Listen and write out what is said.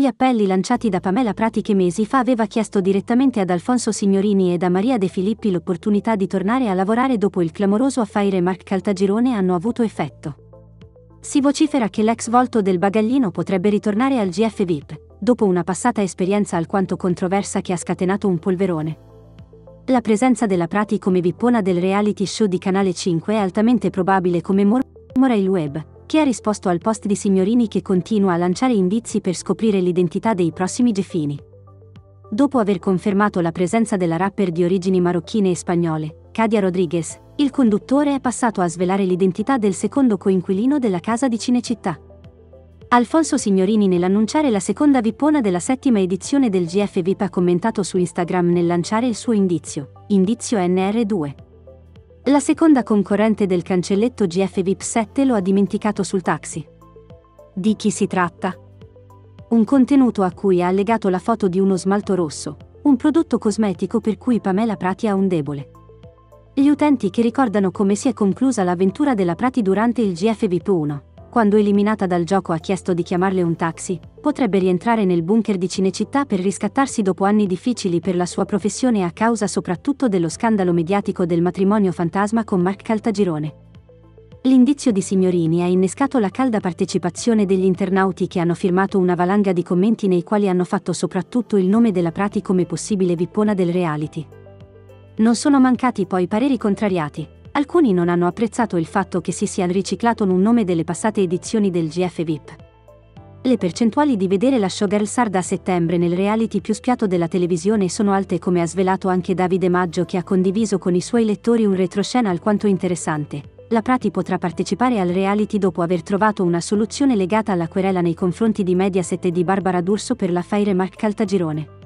Gli appelli lanciati da Pamela Prati che mesi fa aveva chiesto direttamente ad Alfonso Signorini e a Maria De Filippi l'opportunità di tornare a lavorare dopo il clamoroso affaire Mark Caltagirone hanno avuto effetto. Si vocifera che l'ex volto del bagaglino potrebbe ritornare al GF VIP, dopo una passata esperienza alquanto controversa che ha scatenato un polverone. La presenza della Prati come vippona del reality show di Canale 5 è altamente probabile come mormora il web, che ha risposto al post di Signorini che continua a lanciare indizi per scoprire l'identità dei prossimi Geffini. Dopo aver confermato la presenza della rapper di origini marocchine e spagnole, Cadia Rodriguez, il conduttore è passato a svelare l'identità del secondo coinquilino della casa di Cinecittà. Alfonso Signorini nell'annunciare la seconda vippona della settima edizione del GF VIP ha commentato su Instagram nel lanciare il suo indizio, indizio NR2. La seconda concorrente del cancelletto GF VIP 7 lo ha dimenticato sul taxi. Di chi si tratta? Un contenuto a cui ha allegato la foto di uno smalto rosso, un prodotto cosmetico per cui Pamela Prati ha un debole. Gli utenti che ricordano come si è conclusa l'avventura della Prati durante il GF VIP 1 quando eliminata dal gioco ha chiesto di chiamarle un taxi, potrebbe rientrare nel bunker di Cinecittà per riscattarsi dopo anni difficili per la sua professione a causa soprattutto dello scandalo mediatico del matrimonio fantasma con Mark Caltagirone. L'indizio di Signorini ha innescato la calda partecipazione degli internauti che hanno firmato una valanga di commenti nei quali hanno fatto soprattutto il nome della Prati come possibile vippona del reality. Non sono mancati poi pareri contrariati, Alcuni non hanno apprezzato il fatto che si sia riciclato un nome delle passate edizioni del GF VIP. Le percentuali di vedere la showgirl sarda a settembre nel reality più spiato della televisione sono alte come ha svelato anche Davide Maggio che ha condiviso con i suoi lettori un retroscena alquanto interessante. La Prati potrà partecipare al reality dopo aver trovato una soluzione legata alla querela nei confronti di Mediaset e di Barbara D'Urso per l'affaire Mark Caltagirone.